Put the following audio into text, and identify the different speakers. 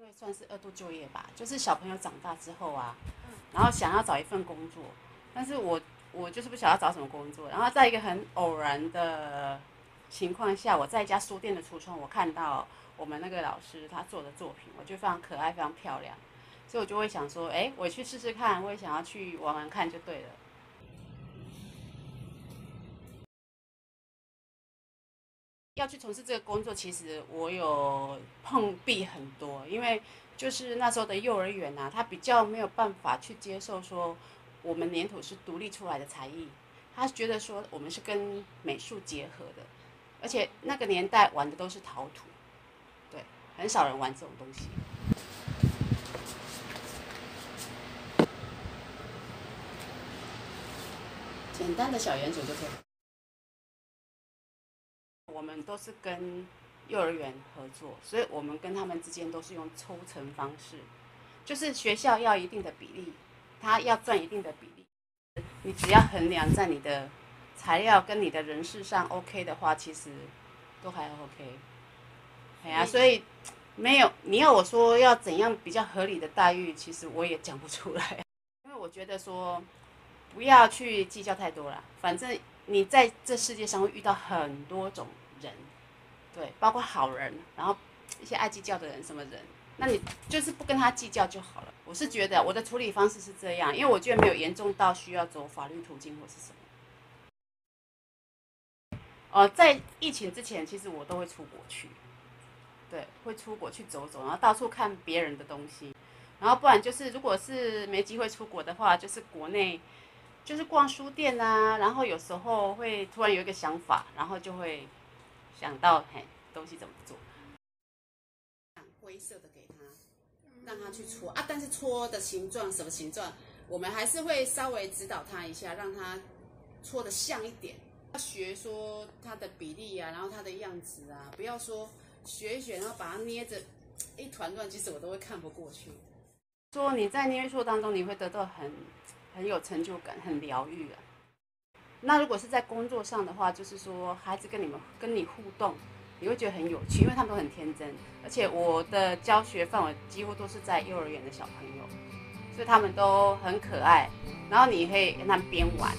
Speaker 1: 因为算是二度就业吧，就是小朋友长大之后啊，然后想要找一份工作，但是我我就是不晓得找什么工作，然后在一个很偶然的情况下，我在一家书店的橱窗，我看到我们那个老师他做的作品，我觉得非常可爱，非常漂亮，所以我就会想说，哎，我去试试看，我也想要去玩玩看就对了。要去从事这个工作，其实我有碰壁很多，因为就是那时候的幼儿园啊，他比较没有办法去接受说我们粘土是独立出来的才艺，他觉得说我们是跟美术结合的，而且那个年代玩的都是陶土，对，很少人玩这种东西。简单的小圆组就可以。我们都是跟幼儿园合作，所以我们跟他们之间都是用抽成方式，就是学校要一定的比例，他要赚一定的比例，你只要衡量在你的材料跟你的人事上 OK 的话，其实都还 OK。哎呀，所以没有你要我说要怎样比较合理的待遇，其实我也讲不出来，因为我觉得说不要去计较太多了，反正你在这世界上会遇到很多种。人，对，包括好人，然后一些爱计较的人，什么人，那你就是不跟他计较就好了。我是觉得我的处理方式是这样，因为我觉得没有严重到需要走法律途径或是什么。呃，在疫情之前，其实我都会出国去，对，会出国去走走，然后到处看别人的东西，然后不然就是如果是没机会出国的话，就是国内就是逛书店啊，然后有时候会突然有一个想法，然后就会。想到嘿东西怎么做，灰色的给他，让他去搓啊。但是搓的形状什么形状，我们还是会稍微指导他一下，让他搓的像一点。要学说它的比例啊，然后它的样子啊，不要说学一学，然后把它捏着一团乱，其实我都会看不过去。说你在捏塑当中，你会得到很很有成就感，很疗愈啊。那如果是在工作上的话，就是说孩子跟你们跟你互动，你会觉得很有趣，因为他们都很天真，而且我的教学范围几乎都是在幼儿园的小朋友，所以他们都很可爱，然后你可以跟他们边玩。